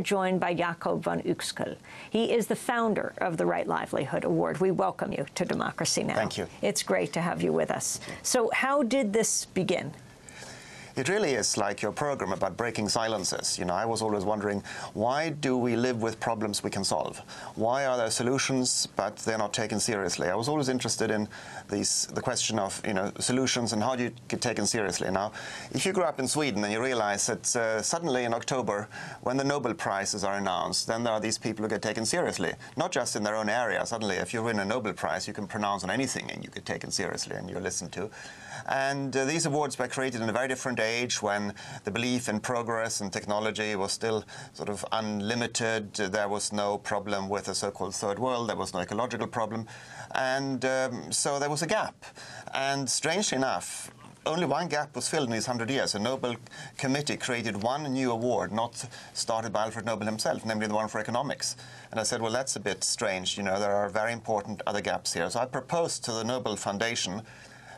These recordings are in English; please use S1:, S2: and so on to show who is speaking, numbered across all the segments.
S1: joined by Jakob von Uexküll. He is the founder of the Right Livelihood Award. We welcome you to Democracy Now!
S2: Thank you.
S1: It's great to have you with us. So how did this begin?
S2: It really is like your program about breaking silences. You know, I was always wondering, why do we live with problems we can solve? Why are there solutions, but they're not taken seriously? I was always interested in these, the question of, you know, solutions and how do you get taken seriously. Now, if you grew up in Sweden and you realize that uh, suddenly in October, when the Nobel Prizes are announced, then there are these people who get taken seriously, not just in their own area. Suddenly, if you win a Nobel Prize, you can pronounce on anything and you get taken seriously and you're listened to. And uh, these awards were created in a very different age when the belief in progress and technology was still sort of unlimited. There was no problem with the so-called third world. There was no ecological problem. And um, so there was a gap. And strangely enough, only one gap was filled in these hundred years. A Nobel committee created one new award, not started by Alfred Nobel himself, namely the one for economics. And I said, well, that's a bit strange. You know, there are very important other gaps here. So I proposed to the Nobel Foundation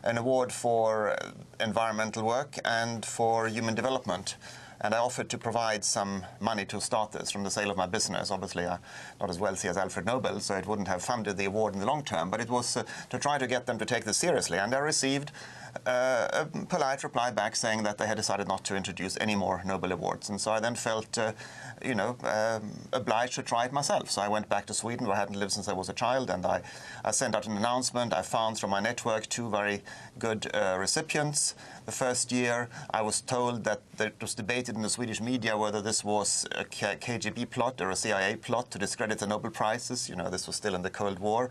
S2: an award for environmental work and for human development. And I offered to provide some money to start this from the sale of my business. Obviously, I'm not as wealthy as Alfred Nobel, so it wouldn't have funded the award in the long term, but it was uh, to try to get them to take this seriously. And I received uh, a polite reply back saying that they had decided not to introduce any more Nobel Awards. And so I then felt, uh, you know, um, obliged to try it myself. So I went back to Sweden, where I hadn't lived since I was a child, and I, I sent out an announcement. I found from my network two very good uh, recipients. The first year, I was told that it was debated in the Swedish media whether this was a KGB plot or a CIA plot to discredit the Nobel Prizes. You know, this was still in the Cold War.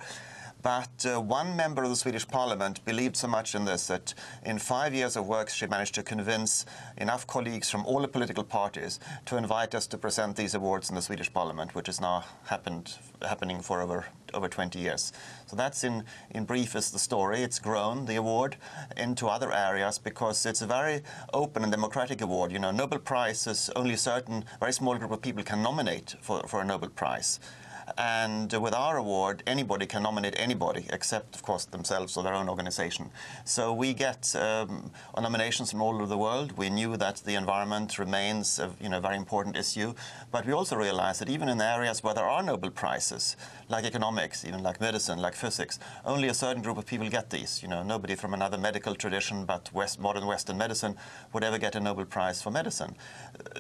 S2: But uh, one member of the Swedish parliament believed so much in this that in five years of work she managed to convince enough colleagues from all the political parties to invite us to present these awards in the Swedish parliament, which is now happened, happening for over, over 20 years. So that's in, in brief is the story. It's grown, the award, into other areas because it's a very open and democratic award. You know, Nobel Prize is only a certain, very small group of people can nominate for, for a Nobel Prize. And with our award, anybody can nominate anybody, except, of course, themselves or their own organization. So we get um, nominations from all over the world. We knew that the environment remains a you know, very important issue, but we also realized that even in areas where there are Nobel Prizes, like economics, even like medicine, like physics, only a certain group of people get these. You know, nobody from another medical tradition but West, modern Western medicine would ever get a Nobel Prize for medicine.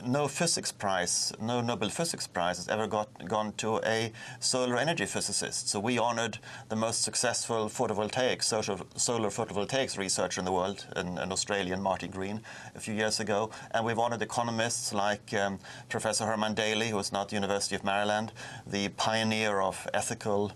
S2: No physics prize, no Nobel Physics Prize has ever got, gone to a solar energy physicists. So we honored the most successful photovoltaic, solar photovoltaics researcher in the world, an, an, Australian, Marty Green, a few years ago. And we've honored economists like um, Professor Herman Daly, who is now at the University of Maryland, the pioneer of ethical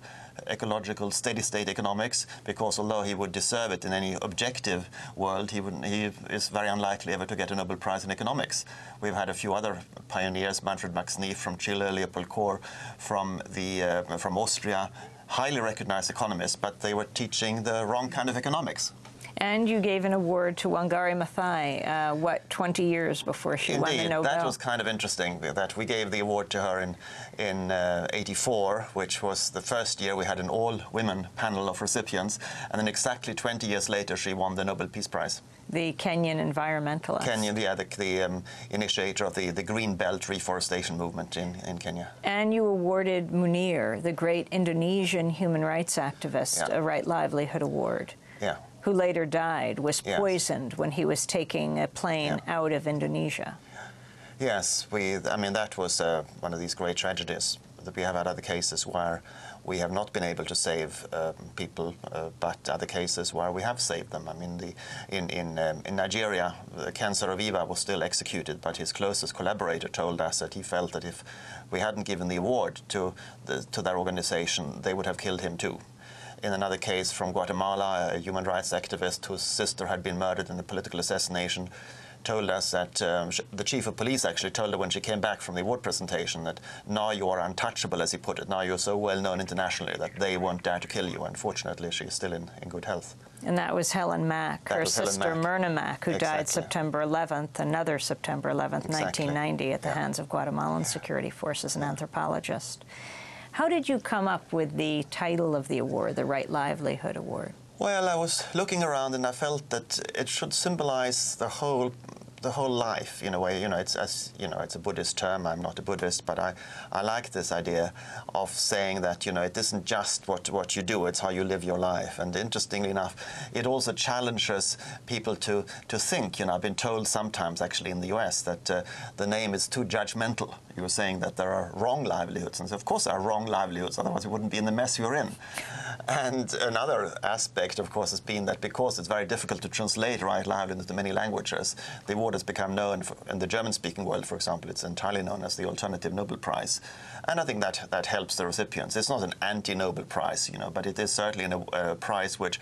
S2: ecological steady-state economics because although he would deserve it in any objective world, he, would, he is very unlikely ever to get a Nobel Prize in economics. We've had a few other pioneers, Manfred Max Neef from Chile, Leopold Kohr from, the, uh, from Austria, highly recognized economists, but they were teaching the wrong kind of economics.
S1: And you gave an award to Wangari Maathai, uh, what, 20 years before she
S2: Indeed,
S1: won the Nobel?
S2: that was kind of interesting, that we gave the award to her in, in uh, 84, which was the first year we had an all-women panel of recipients, and then exactly 20 years later she won the Nobel Peace Prize.
S1: The Kenyan environmentalist.
S2: Kenyan, yeah, the, the um, initiator of the, the Green Belt reforestation movement in, in Kenya.
S1: And you awarded Munir, the great Indonesian human rights activist, yeah. a Right Livelihood Award.
S2: Yeah
S1: who later died, was poisoned when he was taking a plane yeah. out of Indonesia.
S2: Yes, we, I mean, that was uh, one of these great tragedies that we have had other cases where we have not been able to save um, people, uh, but other cases where we have saved them. I mean, the, in, in, um, in Nigeria, Ken Saro-Wiwa was still executed, but his closest collaborator told us that he felt that if we hadn't given the award to, the, to their organization, they would have killed him too in another case from Guatemala, a human rights activist whose sister had been murdered in a political assassination, told us that um, the chief of police actually told her when she came back from the award presentation that now you are untouchable, as he put it. Now you're so well known internationally that they won't dare to kill you. Unfortunately, she's still in, in good health.
S1: And that was Helen Mack, that her sister Mack. Myrna Mack, who exactly. died September 11th, another September 11th, exactly. 1990, at the yeah. hands of Guatemalan security forces, an anthropologist. How did you come up with the title of the award, the Right Livelihood Award?
S2: Well, I was looking around and I felt that it should symbolize the whole the whole life in a way. You know, it's as you know, it's a Buddhist term. I'm not a Buddhist, but I, I like this idea of saying that you know it isn't just what what you do; it's how you live your life. And interestingly enough, it also challenges people to to think. You know, I've been told sometimes, actually, in the U.S., that uh, the name is too judgmental. You were saying that there are wrong livelihoods, and so of course there are wrong livelihoods. Otherwise, we wouldn't be in the mess you're in. And another aspect, of course, has been that because it's very difficult to translate right livelihood into many languages, the award has become known for, in the German-speaking world, for example, it's entirely known as the Alternative Nobel Prize. And I think that, that helps the recipients. It's not an anti-Nobel Prize, you know, but it is certainly a, a prize which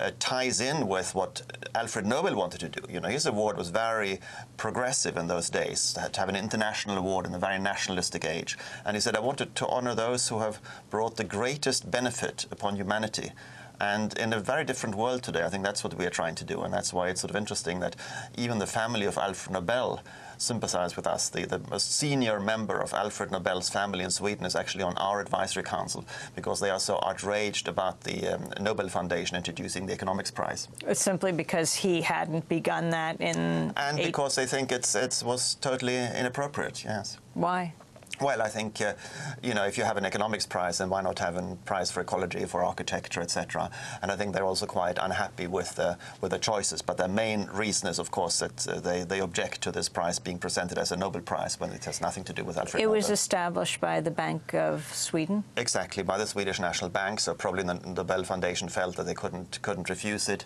S2: uh, ties in with what Alfred Nobel wanted to do. You know, his award was very progressive in those days, to have an international award in a very nationalistic age. And he said, I wanted to honor those who have brought the greatest benefit upon humanity. And in a very different world today, I think that's what we are trying to do. And that's why it's sort of interesting that even the family of Alfred Nobel sympathize with us. The, the senior member of Alfred Nobel's family in Sweden is actually on our advisory council because they are so outraged about the um, Nobel Foundation introducing the economics prize.
S1: Simply because he hadn't begun that in.
S2: And because they think it's it was totally inappropriate. Yes.
S1: Why?
S2: Well, I think, uh, you know, if you have an economics prize, then why not have a prize for ecology, for architecture, etc. And I think they're also quite unhappy with the, with the choices. But their main reason is, of course, that uh, they, they object to this prize being presented as a Nobel Prize when it has nothing to do with Alfred
S1: It
S2: Nobel.
S1: was established by the Bank of Sweden?
S2: Exactly, by the Swedish National Bank. So probably the Nobel Foundation felt that they couldn't couldn't refuse it.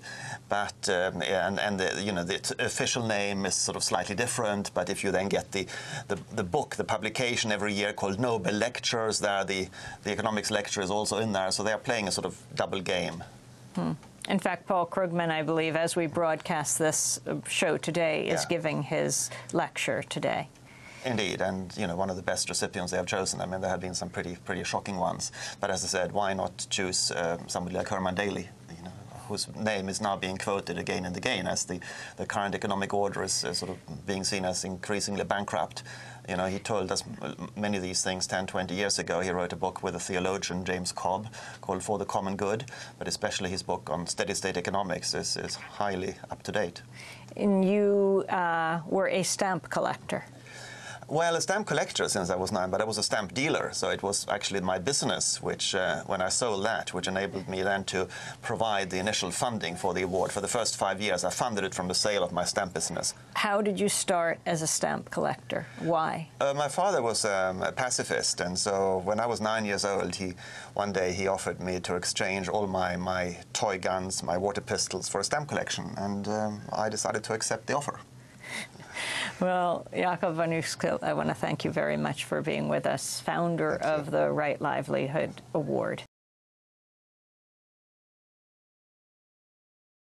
S2: But, um, and, and the, you know, the official name is sort of slightly different. But if you then get the, the, the book, the publication, every year called Nobel Lectures. There, the, the economics lecture is also in there, so they are playing a sort of double game.
S1: Hmm. In fact, Paul Krugman, I believe, as we broadcast this uh, show today, is
S2: yeah.
S1: giving his lecture today.
S2: Indeed, and you know one of the best recipients they have chosen. I mean, there have been some pretty pretty shocking ones. But as I said, why not choose uh, somebody like Herman Daly, whose name is now being quoted again and again as the, the current economic order is uh, sort of being seen as increasingly bankrupt. You know, he told us many of these things 10, 20 years ago. He wrote a book with a theologian, James Cobb, called For the Common Good, but especially his book on steady-state economics is, is highly up to date.
S1: And you uh, were a stamp collector.
S2: Well, a stamp collector since I was nine, but I was a stamp dealer. So it was actually my business, which, uh, when I sold that, which enabled me then to provide the initial funding for the award. For the first five years, I funded it from the sale of my stamp business.
S1: How did you start as a stamp collector? Why?
S2: Uh, my father was um, a pacifist, and so when I was nine years old, he one day he offered me to exchange all my, my toy guns, my water pistols, for a stamp collection, and um, I decided to accept the offer.
S1: Well, Jakob von Uexküll, I want to thank you very much for being with us, founder of the Right Livelihood Award.